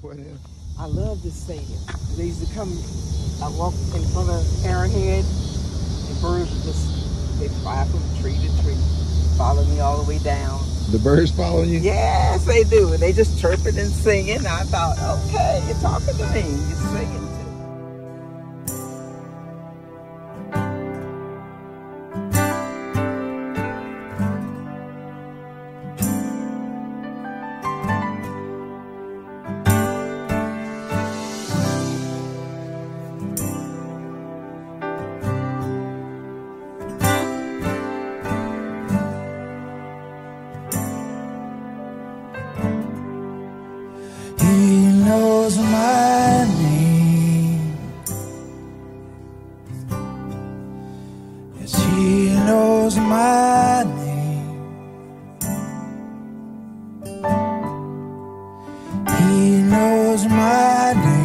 What is? I love this saying. They used to come, I walk in front of Arrowhead, and birds would just, they fly from tree to tree, follow me all the way down. The birds following you? Yes, they do. And they just chirping and singing. I thought, okay, you're talking to me. You're singing knows my name. Yes, he knows my name. He knows my name.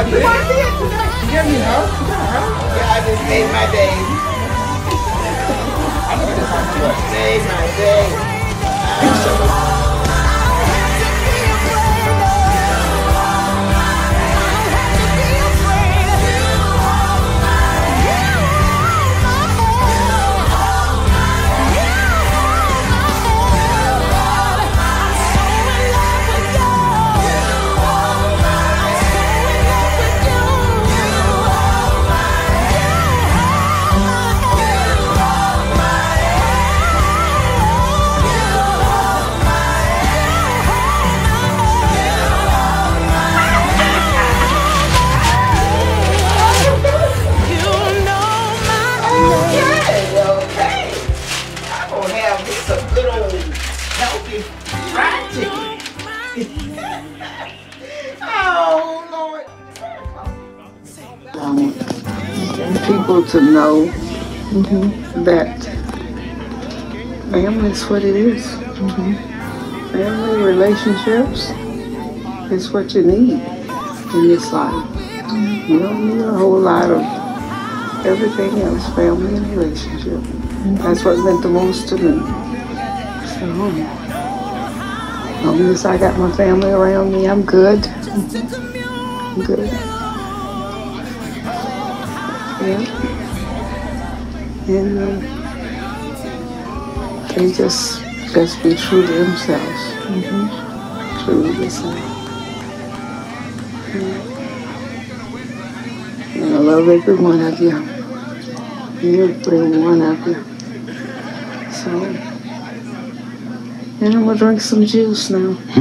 Y'all good? Yeah, I just made my day. I look at this. Made my day. People to know that family is what it is. Family relationships is what you need in this life. You don't need a whole lot of everything else, family and relationship. That's what meant the most to me. So, as long as I got my family around me, I'm good. I'm good. Yeah. And uh, they just just be true to themselves. True to themselves. Yeah. And I love every one of you. Every one of you. So, and I'm gonna drink some juice now.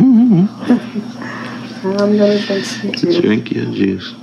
I'm gonna drink some juice. Drink your juice.